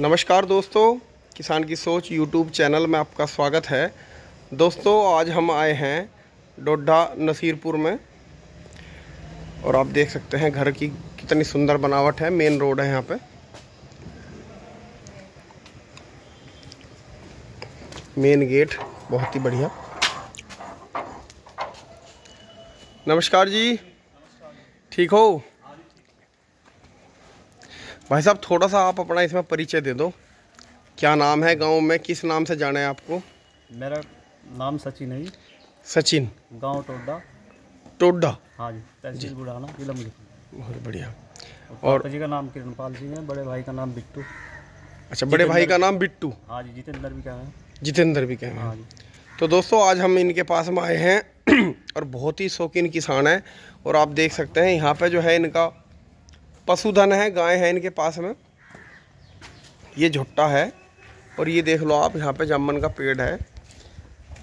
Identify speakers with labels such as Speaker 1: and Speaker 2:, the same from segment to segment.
Speaker 1: नमस्कार दोस्तों, किसान की सोच यूट्यूब चैनल में आपका स्वागत है। दोस्तों, आज हम आए हैं डोडा नसीरपुर में। और आप देख सकते हैं घर की कितनी सुंदर बनावट है मेन रोड है यहाँ पे। मेन गेट बहुत ही बढ़िया। नमस्कार जी। ठीक हो? भाई साहब थोड़ा सा आप अपना इसमें परिचय दे दो। क्या नाम है गाँव में? किस नाम से जाना है आपको?
Speaker 2: मेरा नाम सचिन है जी।
Speaker 1: सचिन।
Speaker 2: गाँव टोडा
Speaker 1: टोडा
Speaker 2: हाँ जी तहसील बुढ़ाना जिला
Speaker 1: बहुत बढ़िया।
Speaker 2: और जी का नाम किरणपाल सिंह है बड़े भाई का नाम बिट्टू।
Speaker 1: अच्छा बड़े भाई का नाम बिट्टू?
Speaker 2: हाँ जी जितेंद्र भी क्या है।
Speaker 1: जितेंद्र भी कहें
Speaker 2: हाँ जी।
Speaker 1: तो दोस्तों आज हम इनके पास में आए हैं और बहुत ही शौकीन किसान है। और आप देख सकते हैं यहाँ पे जो है इनका पशुधन है, गाय है इनके पास में। ये झुट्टा है और ये देख लो आप, यहाँ पे जामुन का पेड़ है।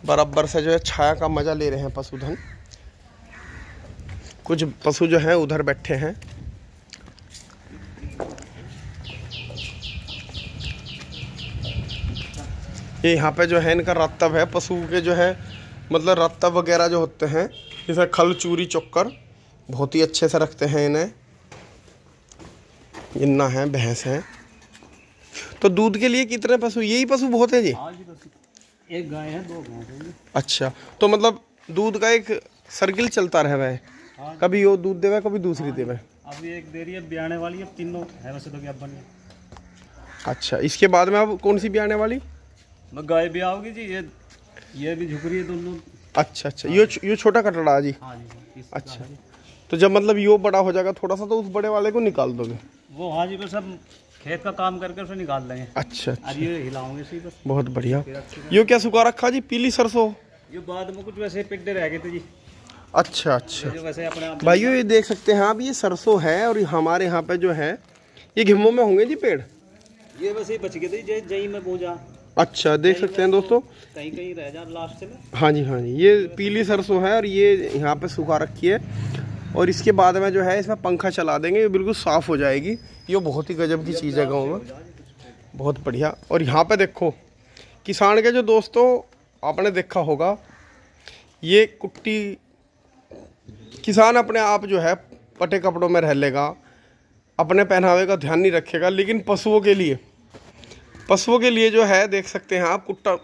Speaker 1: बराबर से जो है छाया का मज़ा ले रहे हैं पशुधन। कुछ पशु जो हैं उधर बैठे हैं। ये यहाँ पे जो है इनका रत्तब है। पशु के जो है मतलब रत्तब वगैरह जो होते हैं जैसे खल चूरी चोकर बहुत ही अच्छे से रखते हैं इन्हें। इन्ना है भैंस है। तो दूध के लिए कितने पशु? यही पशु बहुत है जी?
Speaker 2: हाँ एक गाय है दो गाय है
Speaker 1: अच्छा तो मतलब दूध का एक सर्किल चलता रहे है।
Speaker 2: हाँ।
Speaker 1: कभी वो दूध देवे कभी दूसरी देवे
Speaker 2: अभी एक देरी है ब्याने वाली है तीनों है वैसे तो क्या बनी।
Speaker 1: अच्छा इसके बाद में अब कौन सी आने वाली?
Speaker 2: गाय भी आओगी जी ये ये भी झुक रही है दोनों।
Speaker 1: अच्छा अच्छा यो यो छोटा कटड़ा है जी
Speaker 2: हाँ जी
Speaker 1: अच्छा।
Speaker 2: जी।
Speaker 1: तो जब मतलब यो बड़ा हो जाएगा थोड़ा सा तो उस बड़े वाले को निकाल दोगे।
Speaker 2: वो हाँ जी बस अब खेत का काम करके उसे निकाल देंगे।
Speaker 1: अच्छा अच्छा।
Speaker 2: ये हिलाओगे सी बस
Speaker 1: बहुत बढ़िया। यो क्या सुखा रखा जी? पीली सरसों?
Speaker 2: ये बाद में कुछ वैसे पिड्डे रह गए थे जी।
Speaker 1: अच्छा अच्छा।
Speaker 2: ये
Speaker 1: भाइयों ये देख सकते हैं आप ये सरसों है और हमारे यहाँ पे जो है ये घिमों में होंगे जी पेड़?
Speaker 2: ये वैसे ही बच गए थे जय जई में पहुँचा
Speaker 1: अच्छा देख सकते हैं दोस्तों।
Speaker 2: कहीं कहीं रह जा लास्ट से ना
Speaker 1: हाँ जी हाँ जी। ये पीली सरसों है और ये यहाँ पे सुखा रखी है। और इसके बाद में जो है इसमें पंखा चला देंगे, ये बिल्कुल साफ़ हो जाएगी। ये बहुत ही गजब की चीज़ है गाँव में। बहुत बढ़िया। और यहाँ पे देखो, किसान के जो दोस्तों, आपने देखा होगा, ये कुट्टी, किसान अपने आप जो है पटे कपड़ों में रह लेगा, अपने पहनावे का ध्यान नहीं रखेगा, लेकिन पशुओं के लिए, पशुओं के लिए जो है, देख सकते हैं आप, कुट्टा,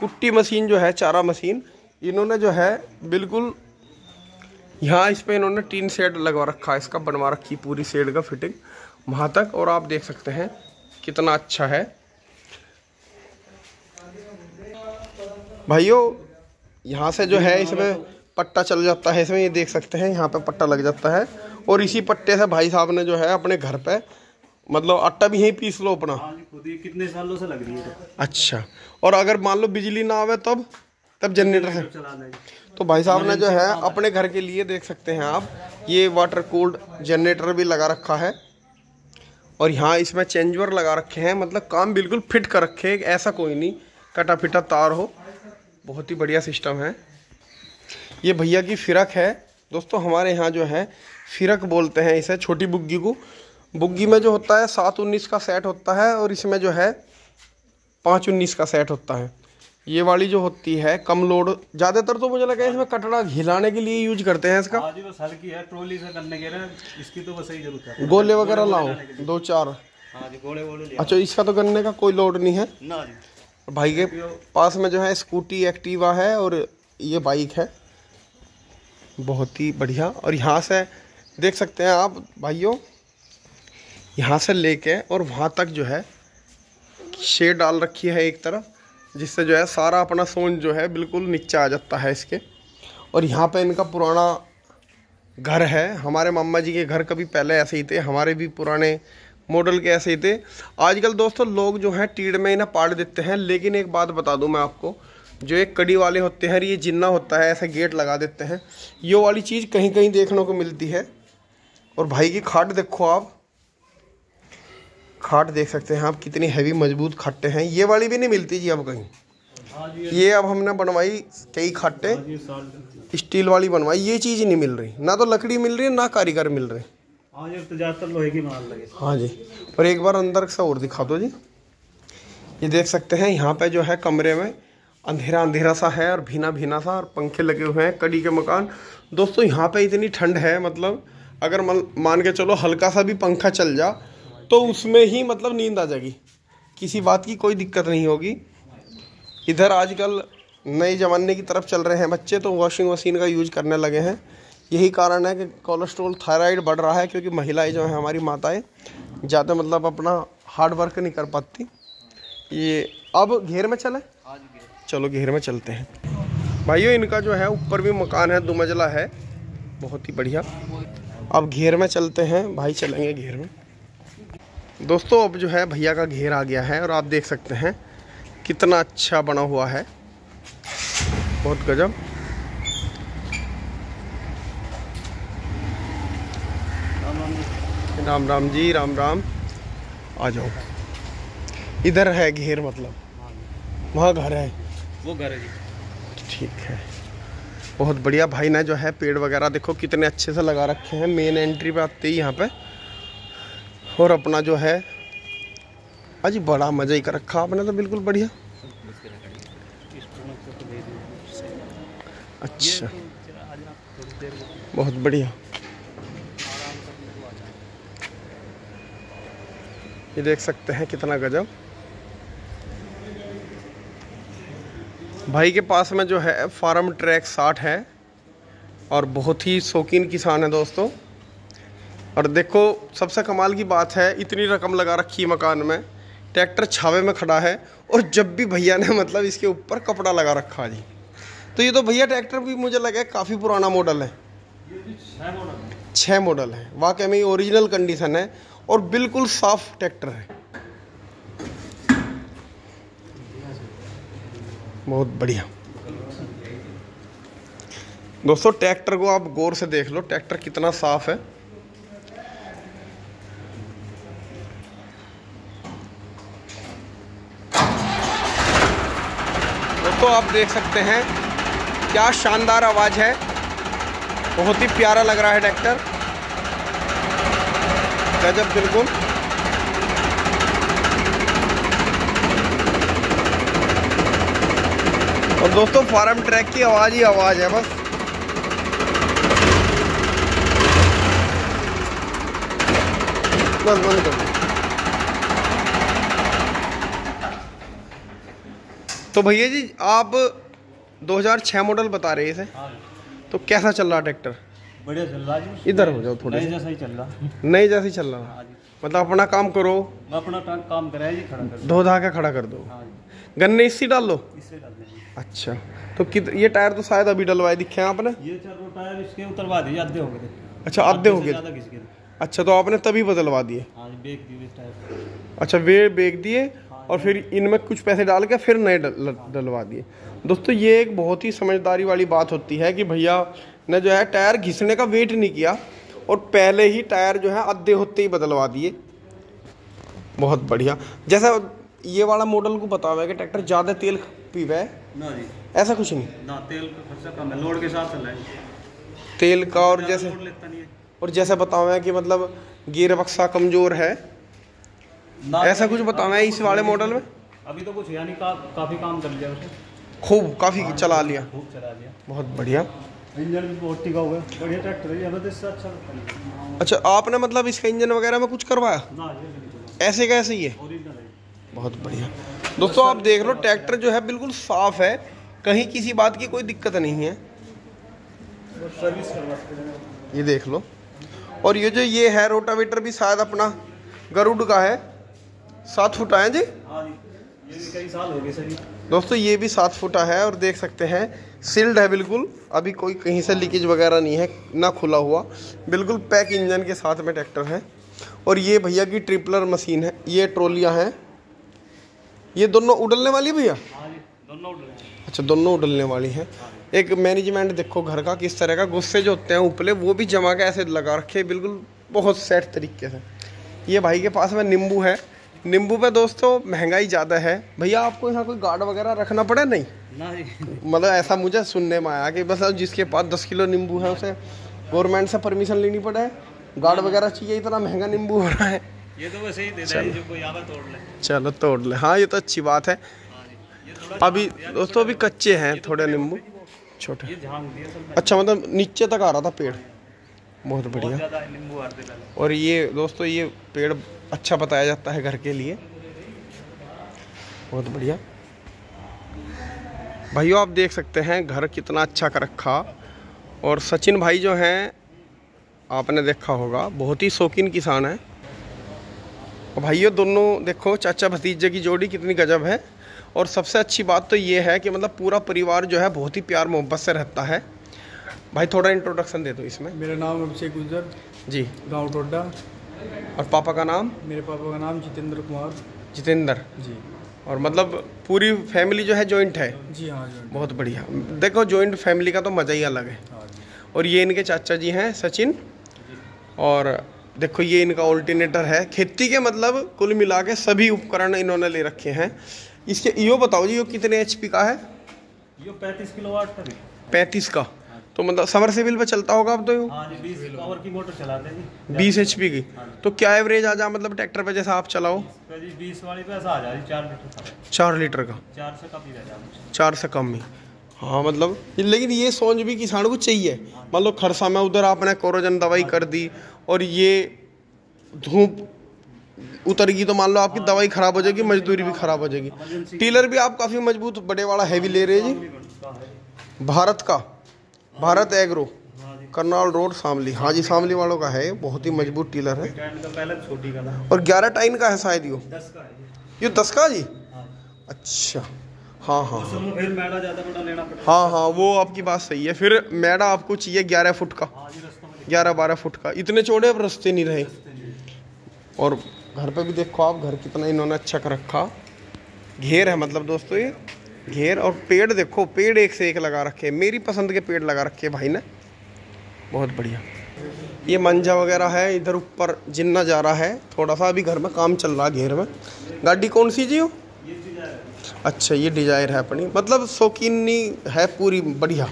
Speaker 1: कुट्टी मशीन जो है, चारा मशीन, इन्होंने जो है, बिल्कुल यहाँ इस पे इन्होंने टीन शेड लगवा रखा है। इसका बनवा रखी पूरी शेड का फिटिंग वहाँ तक और आप देख सकते हैं कितना अच्छा है। भाइयों यहाँ से जो है इसमें पट्टा चल जाता है। इसमें ये देख सकते हैं यहाँ पे पट्टा लग जाता है। और इसी पट्टे से भाई साहब ने जो है अपने घर पे मतलब आटा भी यहीं पीस लो अपना।
Speaker 2: हाँ कितने सालों से लग रही है।
Speaker 1: अच्छा। और अगर मान लो बिजली ना आवे तब? तब जनरेटर से तो भाई साहब ने जो है अपने घर के लिए देख सकते हैं आप ये वाटर कूल्ड जनरेटर भी लगा रखा है। और यहाँ इसमें चेंजवर लगा रखे हैं मतलब काम बिल्कुल फिट कर रखे हैं ऐसा कोई नहीं कटा फिटा तार हो। बहुत ही बढ़िया सिस्टम है। ये भैया की फिरक है। दोस्तों हमारे यहाँ जो है फिरक बोलते हैं इसे छोटी बुग्गी को। बुग्गी में जो होता है सात उन्नीस का सेट होता है और इसमें जो है पाँच उन्नीस का सेट होता है। ये वाली जो होती है कम लोड ज़्यादातर तो मुझे लगा इसमें कटड़ा हिलाने के लिए यूज़ करते हैं इसका।
Speaker 2: जी बस हल्की है ट्रॉली से करने के लिए इसकी तो बस यही ज़रूरत है।
Speaker 1: गोले वगैरह लाओ दो चार।
Speaker 2: हाँ
Speaker 1: अच्छा इसका तो गन्ने का कोई लोड नहीं है?
Speaker 2: ना जी।
Speaker 1: भाई के पास में जो है स्कूटी एक्टिवा है और ये बाइक है। बहुत ही बढ़िया। और यहाँ से देख सकते हैं आप भाइयों यहाँ से लेके और वहाँ तक जो है शेड डाल रखी है एक तरफ़। जिससे जो है सारा अपना सोन जो है बिल्कुल नीचे आ जाता है इसके। और यहाँ पे इनका पुराना घर है। हमारे मामा जी के घर कभी पहले ऐसे ही थे, हमारे भी पुराने मॉडल के ऐसे ही थे। आजकल दोस्तों लोग जो हैं टीड़ में इन्हें पाड़ देते हैं, लेकिन एक बात बता दूँ मैं आपको, जो एक कड़ी वाले होते हैं ये जिन्ना होता है, ऐसे गेट लगा देते हैं। ये वाली चीज़ कहीं कहीं देखने को मिलती है। और भाई की खाट देखो आप खाट देख सकते हैं आप कितनी हैवी मज़बूत खाटे हैं। ये वाली भी नहीं मिलती जी अब कहीं।
Speaker 2: हाँ
Speaker 1: ये अब हमने बनवाई कई खाटे।
Speaker 2: ये साल
Speaker 1: स्टील वाली बनवाई ये चीज़ नहीं मिल रही। ना तो लकड़ी मिल रही है ना कारीगर मिल रहे।
Speaker 2: हाँ जी अब तो ज़्यादातर लोहे की माल लगे।
Speaker 1: हाँ जी। और एक बार अंदर से और दिखा दो जी। ये देख सकते हैं यहाँ पे जो है कमरे में अंधेरा अंधेरा सा है और भीना भीना सा और पंखे लगे हुए हैं कड़ी के मकान। दोस्तों यहाँ पे इतनी ठंड है मतलब अगर मान के चलो हल्का सा भी पंखा चल जा तो उसमें ही मतलब नींद आ जाएगी। किसी बात की कोई दिक्कत नहीं होगी। इधर आजकल नए ज़माने की तरफ़ चल रहे हैं बच्चे तो वॉशिंग मशीन का यूज़ करने लगे हैं। यही कारण है कि कोलेस्ट्रोल थायराइड बढ़ रहा है, क्योंकि महिलाएँ जो हैं, हमारी माताएँ, ज़्यादा मतलब अपना हार्ड वर्क नहीं कर पाती। ये अब घेर में चले? चलो, घेर में चलते हैं। भाइयों, इनका जो है, ऊपर भी मकान है दो मंजिला है। बहुत ही बढ़िया। अब घेर में चलते हैं। भाई चलेंगे घेर में। दोस्तों अब जो है भैया का घेर आ गया है और आप देख सकते हैं कितना अच्छा बना हुआ है। बहुत गजब। राम राम जी राम राम। आ जाओ। इधर है घेर मतलब। वहाँ घर है।
Speaker 2: वो घर है
Speaker 1: ठीक है। बहुत बढ़िया। भाई ने जो है पेड़ वगैरह देखो कितने अच्छे से लगा रखे हैं। मेन एंट्री पे आते ही यहाँ पे। और अपना जो है अजी बड़ा मज़ा ही कर रखा आपने तो बिल्कुल बढ़िया। अच्छा बहुत बढ़िया। ये देख सकते हैं कितना गजब। भाई के पास में जो है, फार्म ट्रैक साठ है और बहुत ही शौकीन किसान है दोस्तों। और देखो सबसे कमाल की बात है इतनी रकम लगा रखी है मकान में। ट्रैक्टर छावे में खड़ा है और जब भी भैया ने मतलब इसके ऊपर कपड़ा लगा रखा जी। तो ये तो भैया ट्रैक्टर भी मुझे लगा काफ़ी पुराना मॉडल है। छः मॉडल है। वाकई में ओरिजिनल कंडीशन है और बिल्कुल साफ़ ट्रैक्टर है। बहुत बढ़िया। दोस्तों ट्रैक्टर को आप गौर से देख लो ट्रैक्टर कितना साफ़ है दोस्तों आप देख सकते हैं। क्या शानदार आवाज़ है। बहुत ही प्यारा लग रहा है ट्रैक्टर गजब बिल्कुल। और दोस्तों, फार्म ट्रैक की आवाज़ ही आवाज़ है बस। बस बंद कर तो भैया जी आप 2006 मॉडल बता रहे थे
Speaker 2: हाँ
Speaker 1: तो कैसा चल रहा ट्रैक्टर?
Speaker 2: बढ़िया चल रहा है
Speaker 1: इधर हो जाओ थोड़े
Speaker 2: जैसा ही चल रहा।
Speaker 1: नई जैसे चल रहा।
Speaker 2: हाँ
Speaker 1: मतलब अपना काम करो।
Speaker 2: मैं अपना काम कराया जी खड़ा कर
Speaker 1: धो धा के खड़ा कर दो।
Speaker 2: हाँ
Speaker 1: गन्ने इसी डाल लो?
Speaker 2: इससे डाल
Speaker 1: अच्छा। तो कित ये टायर तो शायद अभी डलवाए दिखे हैं आपने?
Speaker 2: ये चारों टायर इसके उतरवा दिए आधे हो गए।
Speaker 1: अच्छा आधे हो गए। अच्छा तो आपने तभी बदलवा दिए।
Speaker 2: हाँ दिए
Speaker 1: अच्छा वे बेच दिए। और फिर इनमें कुछ पैसे डाल के फिर नए डल, डलवा दिए। दोस्तों ये एक बहुत ही समझदारी वाली बात होती है कि भैया ने जो है टायर घिसने का वेट नहीं किया और पहले ही टायर जो है आधे होते ही बदलवा दिए। बहुत बढ़िया। जैसा ये वाला मॉडल को बता हुआ है कि ट्रैक्टर ज़्यादा तेल पीवा? है
Speaker 2: ना जी।
Speaker 1: ऐसा कुछ नहीं?
Speaker 2: ना तेल का खर्चा कम है लोड के साथ चल रहा है।
Speaker 1: तेल का और जैसे और जैसे बताओ है कि मतलब गियर बक्सा कमज़ोर है
Speaker 2: ना
Speaker 1: ऐसा कुछ बताना है इस वाले मॉडल में?
Speaker 2: अभी तो कुछ यानी का, काफ़ी काम कर लिया उसने।
Speaker 1: खूब काफ़ी चला लिया।
Speaker 2: खूब चला लिया।
Speaker 1: बहुत बढ़िया।
Speaker 2: इंजन भी बहुत टिका हुआ है बढ़िया ट्रैक्टर है इससे अच्छा
Speaker 1: अच्छा आपने मतलब इसका इंजन वगैरह में कुछ करवाया?
Speaker 2: ना ये भी नहीं चला
Speaker 1: ऐसे कैसे ही है? बहुत बढ़िया। दोस्तों आप देख लो ट्रैक्टर जो है बिल्कुल साफ़ है। कहीं किसी बात की कोई दिक्कत नहीं है।
Speaker 2: हैं।
Speaker 1: ये देख लो। और ये जो ये है रोटावेटर भी शायद अपना गरुड़ का है। सात फुट आए जी?
Speaker 2: हाँ जी कई साल हो गए सर
Speaker 1: दोस्तों ये भी सात फुटा है और देख सकते हैं सील्ड है बिल्कुल। अभी कोई कहीं से लीकेज वगैरह नहीं है ना खुला हुआ। बिल्कुल पैक इंजन के साथ में ट्रैक्टर है। और ये भैया की ट्रिपलर मशीन है ये ट्रोलियाँ हैं। ये दोनों उड़लने वाली भैया?
Speaker 2: हाँ दोनों
Speaker 1: अच्छा दोनों उड़लने वाली हैं। एक मैनेजमेंट देखो घर का किस तरह का गुस्से जो होते हैं उपले वो भी जमा के ऐसे लगा रखे बिल्कुल बहुत सेट तरीके से। ये भाई के पास में नींबू है नींबू पे दोस्तों महँगाई ज़्यादा है। भैया आपको यहाँ कोई गार्ड वगैरह रखना पड़े? नहीं।
Speaker 2: ना
Speaker 1: मतलब ऐसा मुझे सुनने में आया कि बस जिसके पास दस किलो नींबू है उसे गवर्नमेंट से परमिशन लेनी पड़े। गार्ड वगैरह चाहिए इतना महँगा नींबू हो रहा है।
Speaker 2: ये तो वैसे ही देता है जो कोई आवा तोड़ ले।
Speaker 1: चलो तोड़ ले। हाँ ये तो अच्छी बात है।
Speaker 2: हाँ
Speaker 1: अभी दोस्तों अभी कच्चे हैं थोड़े नींबू। छोटे। अच्छा मतलब नीचे तक आ रहा था पेड़। बहुत बढ़िया। और ये दोस्तों ये पेड़ अच्छा बताया जाता है घर के लिए। बहुत बढ़िया। भाइयों आप देख सकते हैं घर कितना अच्छा कर रखा। और सचिन भाई जो हैं आपने देखा होगा बहुत ही शौकीन किसान है। और भाइयों दोनों देखो चाचा भतीजे की जोड़ी कितनी गजब है। और सबसे अच्छी बात तो ये है कि मतलब पूरा परिवार जो है बहुत ही प्यार मोहब्बत से रहता है। भाई थोड़ा इंट्रोडक्शन दे दो इसमें।
Speaker 3: मेरा नाम अभिषेक गुजर
Speaker 1: जी।
Speaker 3: गाँव टोडा
Speaker 1: और पापा का नाम?
Speaker 3: मेरे पापा का नाम जितेंद्र कुमार।
Speaker 1: जितेंद्र।
Speaker 3: जी।
Speaker 1: और मतलब पूरी फैमिली जो है जॉइंट है?
Speaker 3: जी हाँ जी
Speaker 1: बहुत बढ़िया। देखो जॉइंट फैमिली का तो मज़ा ही अलग है।
Speaker 3: हाँ
Speaker 1: और ये इनके चाचा जी हैं सचिन। और देखो ये इनका ऑल्टरनेटर है। खेती के मतलब कुल मिला के सभी उपकरण इन्होंने ले रखे हैं। इसके यो बताओ जी यो कितने एचपी का है?
Speaker 2: ये पैंतीस किलो वाट
Speaker 1: पैंतीस का। तो मतलब समरसेबिल पे चलता होगा अब तो यो?
Speaker 2: हाँ पावर की मोटर चलाते हैं
Speaker 1: बीस एच की। तो क्या एवरेज आ जा मतलब ट्रैक्टर पे जैसा आप चलाओ?
Speaker 2: बीस वाली पे ऐसा आ जा चार लीटर का।
Speaker 1: चार लीटर का।
Speaker 2: चार से कम ही रह
Speaker 1: चार से कम ही। हाँ मतलब लेकिन ये सोच भी किसान को चाहिए। मान लो खरसा में उधर आपने कोरोजन दवाई कर दी और ये धूप उतर गई तो मान लो आपकी दवाई खराब हो जाएगी मजदूरी भी खराब हो जाएगी। टीलर भी आप काफ़ी मज़बूत बड़े वाला हैवी ले रहे हैं जी। भारत का। भारत एग्रो
Speaker 2: हाँ
Speaker 1: करनाल रोड शामली हाँ जी शामली वालों का है बहुत ही मज़बूत टीलर है। और ग्यारह टाइन का है शायद यो।
Speaker 2: है ये।
Speaker 1: दस का जी?
Speaker 2: हाँ।
Speaker 1: अच्छा। हाँ हाँ
Speaker 2: उसमें फिर मैदा ज़्यादा बड़ा लेना पड़ता
Speaker 1: हाँ हाँ वो आपकी बात सही है। फिर मैडा आपको चाहिए ग्यारह फुट का।
Speaker 2: हाँ
Speaker 1: ग्यारह बारह फुट का। इतने चौड़े अब रस्ते नहीं रहे। और घर पे भी देखो आप घर कितना इन्होंने अच्छा कर रखा। घेर है मतलब दोस्तों ये। घेर और पेड़ देखो, पेड़ एक से एक लगा रखे हैं। मेरी पसंद के पेड़ लगा रखे भाई ने। बहुत बढ़िया। ये मंजा वगैरह है, इधर ऊपर जिन्ना जा रहा है। थोड़ा सा अभी घर में काम चल रहा है घेर में। गाड़ी कौन सी जी हो?
Speaker 2: है
Speaker 1: अच्छा ये डिज़ायर है अपनी। मतलब शौकीनी है पूरी, बढ़िया।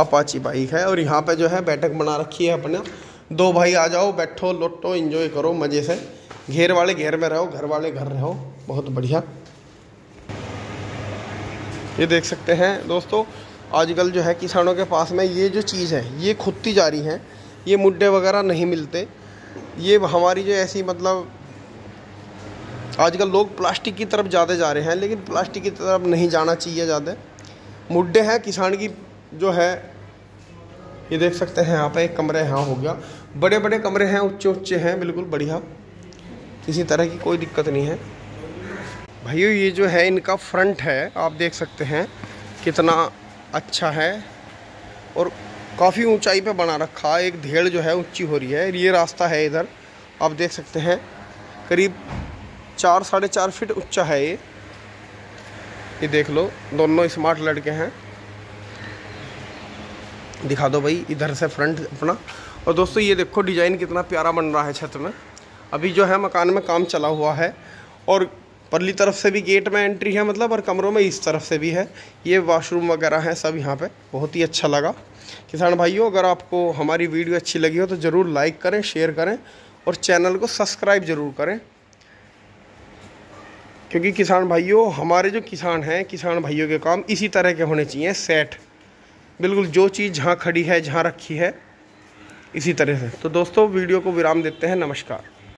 Speaker 1: अपाची बाइक है और यहाँ पे जो है बैठक बना रखी है अपने। दो भाई आ जाओ, बैठो, लोटो एंजॉय करो मज़े से। घेर वाले घेर में रहो, घर वाले घर रहो। बहुत बढ़िया। ये देख सकते हैं दोस्तों, आजकल जो है किसानों के पास में ये जो चीज़ है, ये खुदती जा रही हैं, ये मुड्डे वगैरह नहीं मिलते। ये हमारी जो ऐसी मतलब आजकल लोग प्लास्टिक की तरफ़ ज़्यादा जा रहे हैं, लेकिन प्लास्टिक की तरफ़ नहीं जाना चाहिए ज़्यादा। मुड्डे हैं किसान की जो है, ये देख सकते हैं यहाँ पे एक कमरे यहाँ हो गया। बड़े बड़े कमरे हैं ऊँचे ऊँचे हैं, बिल्कुल बढ़िया। किसी तरह की कोई दिक्कत नहीं है। भाइयों ये जो है, इनका फ्रंट है। आप देख सकते हैं कितना अच्छा है और काफ़ी ऊंचाई पे बना रखा है। एक धेड़ जो है, ऊँची हो रही है। ये रास्ता है इधर। आप देख सकते हैं, करीब चार, साढ़े चार फीट ऊँचा है ये। ये देख लो, दोनों स्मार्ट लड़के हैं। दिखा दो भाई, इधर से फ्रंट अपना। और दोस्तों, ये देखो डिज़ाइन कितना प्यारा बन रहा है छत में। अभी जो है, मकान में काम चला हुआ है। और परली तरफ़ से भी गेट में एंट्री है मतलब और कमरों में इस तरफ़ से भी है। ये वॉशरूम वगैरह हैं सब यहाँ पे। बहुत ही अच्छा लगा। किसान भाइयों, अगर आपको हमारी वीडियो अच्छी लगी हो तो ज़रूर लाइक करें शेयर करें, और चैनल को सब्सक्राइब ज़रूर करें। क्योंकि किसान भाइयों, हमारे जो किसान हैं, किसान भाइयों के काम इसी तरह के होने चाहिए सेट बिल्कुल जो चीज़ जहाँ खड़ी है, जहाँ रखी है, इसी तरह से। तो दोस्तों, वीडियो को विराम देते हैं। नमस्कार।